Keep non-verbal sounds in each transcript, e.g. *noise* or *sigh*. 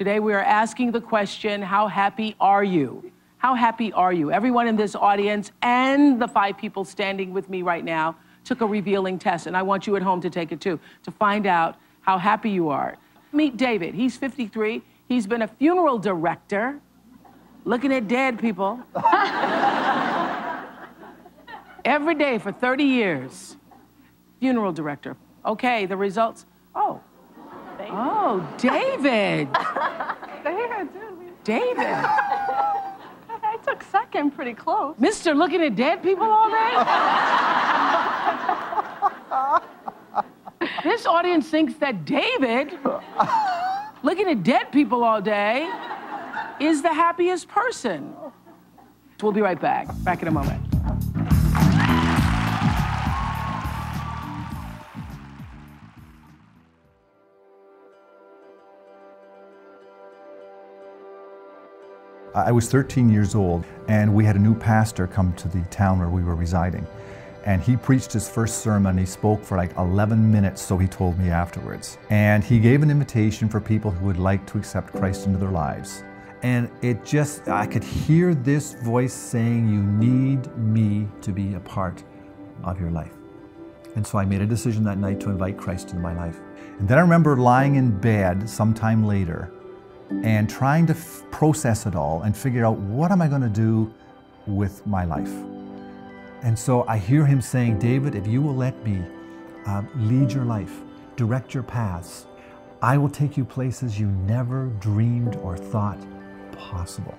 Today we are asking the question How happy are you? How happy are you? Everyone in this audience and the five people standing with me right now took a revealing test, and I want you at home to take it too, to find out how happy you are. Meet David. He's 53. He's been a funeral director, looking at dead people *laughs* every day for 30 years. Funeral director. Okay, the results. Oh. Oh, David. *laughs* David, David. *laughs* I took second pretty close. Mister looking at dead people all day? *laughs* this audience thinks that David, looking at dead people all day, is the happiest person. We'll be right back. Back in a moment. I was 13 years old, and we had a new pastor come to the town where we were residing. And he preached his first sermon. He spoke for like 11 minutes, so he told me afterwards. And he gave an invitation for people who would like to accept Christ into their lives. And it just, I could hear this voice saying, You need me to be a part of your life. And so I made a decision that night to invite Christ into my life. And then I remember lying in bed sometime later and trying to process it all and figure out what am I going to do with my life. And so I hear him saying, David, if you will let me uh, lead your life, direct your paths, I will take you places you never dreamed or thought possible.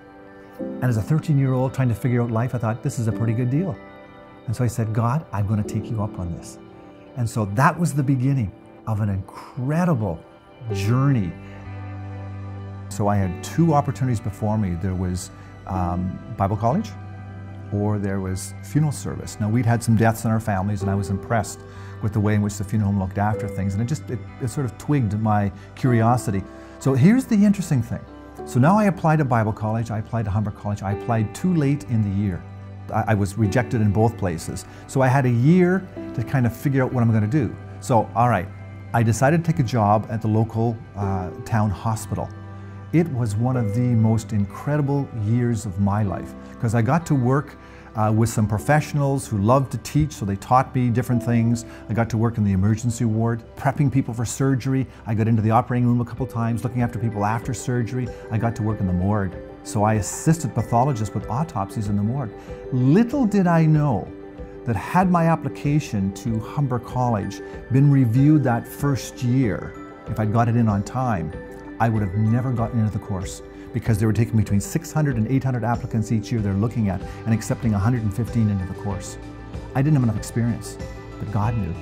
And as a 13 year old trying to figure out life, I thought, this is a pretty good deal. And so I said, God, I'm going to take you up on this. And so that was the beginning of an incredible journey so I had two opportunities before me. There was um, Bible college or there was funeral service. Now we'd had some deaths in our families and I was impressed with the way in which the funeral home looked after things and it just, it, it sort of twigged my curiosity. So here's the interesting thing. So now I applied to Bible college, I applied to Humber College, I applied too late in the year. I, I was rejected in both places. So I had a year to kind of figure out what I'm gonna do. So, all right, I decided to take a job at the local uh, town hospital. It was one of the most incredible years of my life because I got to work uh, with some professionals who loved to teach, so they taught me different things. I got to work in the emergency ward, prepping people for surgery. I got into the operating room a couple times, looking after people after surgery. I got to work in the morgue. So I assisted pathologists with autopsies in the morgue. Little did I know that had my application to Humber College been reviewed that first year, if I'd got it in on time, I would have never gotten into the course because they were taking between 600 and 800 applicants each year they're looking at and accepting 115 into the course. I didn't have enough experience, but God knew.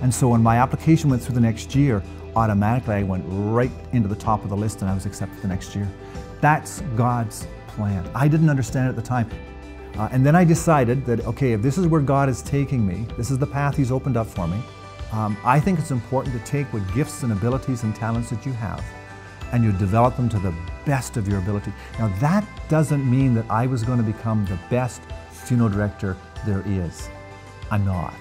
And so when my application went through the next year, automatically I went right into the top of the list and I was accepted the next year. That's God's plan. I didn't understand it at the time. Uh, and then I decided that, okay, if this is where God is taking me, this is the path He's opened up for me, um, I think it's important to take what gifts and abilities and talents that you have and you develop them to the best of your ability. Now, that doesn't mean that I was going to become the best funeral director there is. I'm not.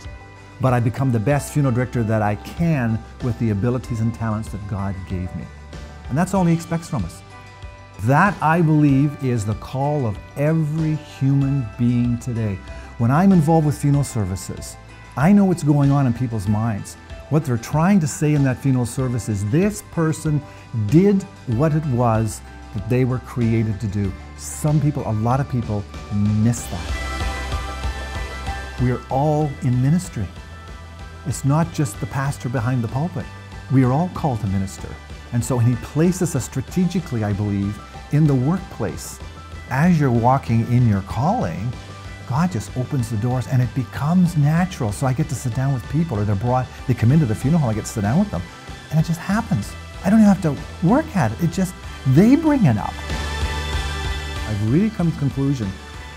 But I become the best funeral director that I can with the abilities and talents that God gave me. And that's all He expects from us. That, I believe, is the call of every human being today. When I'm involved with funeral services, I know what's going on in people's minds. What they're trying to say in that funeral service is this person did what it was that they were created to do. Some people, a lot of people, miss that. We are all in ministry. It's not just the pastor behind the pulpit. We are all called to minister. And so He places us strategically, I believe, in the workplace. As you're walking in your calling, God just opens the doors and it becomes natural. So I get to sit down with people or they're brought, they come into the funeral home, I get to sit down with them. And it just happens. I don't even have to work at it. It just, they bring it up. I've really come to the conclusion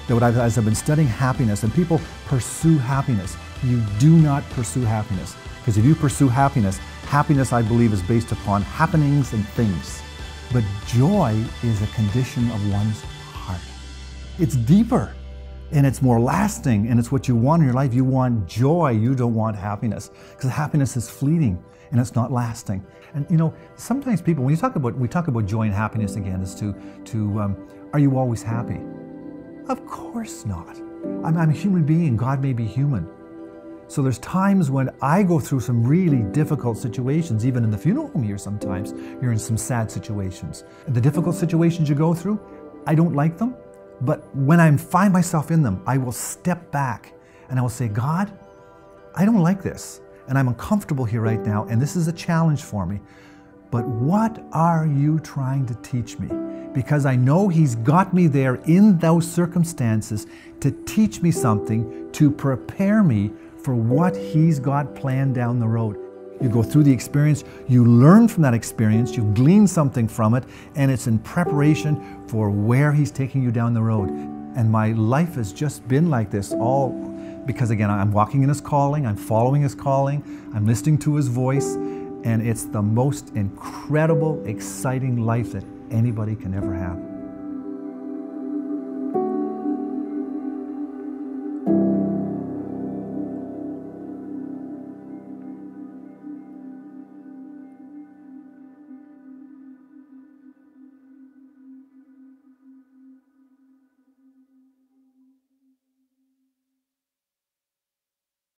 that I've, as I've been studying happiness and people pursue happiness, you do not pursue happiness. Because if you pursue happiness, happiness, I believe, is based upon happenings and things. But joy is a condition of one's heart. It's deeper and it's more lasting and it's what you want in your life. You want joy, you don't want happiness because happiness is fleeting. and it's not lasting. And you know, sometimes people, when you talk about, we talk about joy and happiness again, is to, to um, are you always happy? Of course not. I'm, I'm a human being, God may be human. So there's times when I go through some really difficult situations, even in the funeral home here sometimes, you're in some sad situations. The difficult situations you go through, I don't like them, but when I find myself in them, I will step back and I will say, God, I don't like this, and I'm uncomfortable here right now, and this is a challenge for me. But what are you trying to teach me? Because I know He's got me there in those circumstances to teach me something, to prepare me for what He's got planned down the road. You go through the experience, you learn from that experience, you glean something from it, and it's in preparation for where He's taking you down the road. And my life has just been like this all because, again, I'm walking in His calling, I'm following His calling, I'm listening to His voice, and it's the most incredible, exciting life that anybody can ever have.